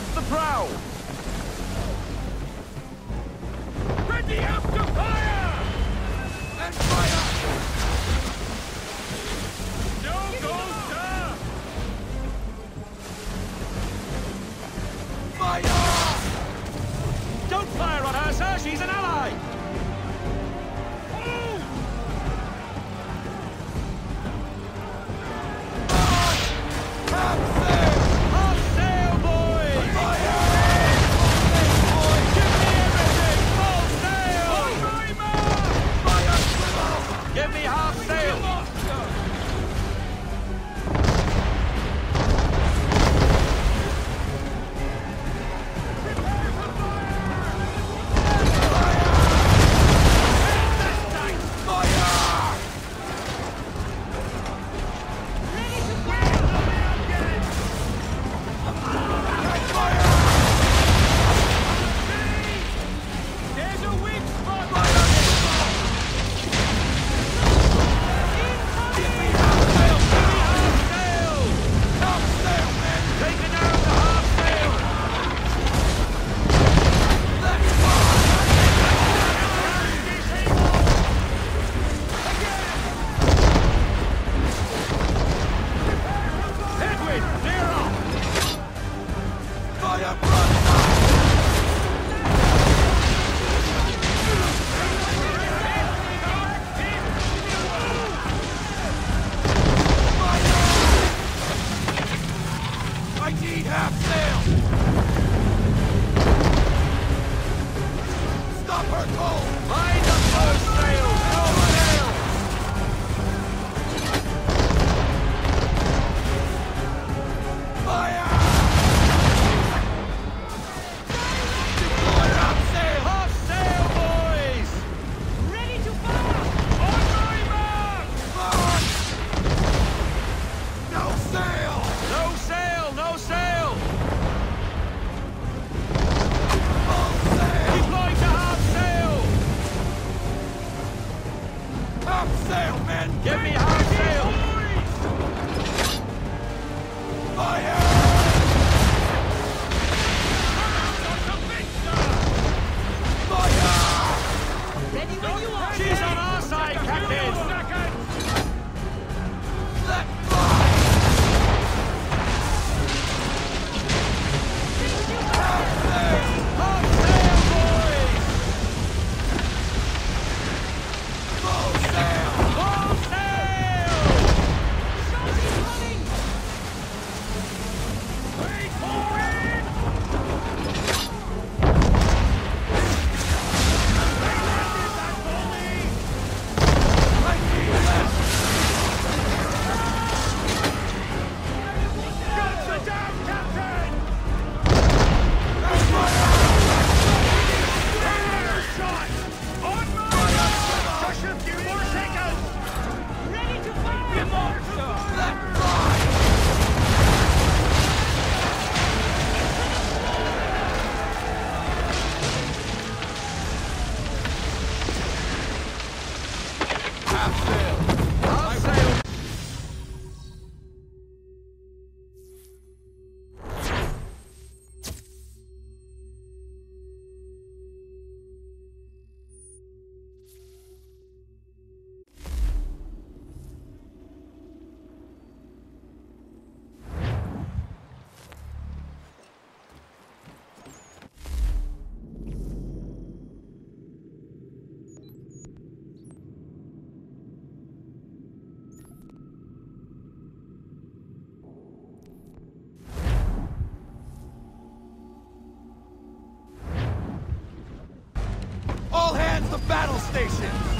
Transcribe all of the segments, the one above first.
off the prow! Ready up battle stations!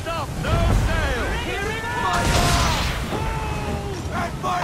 Stop! no sail! Here it comes! At my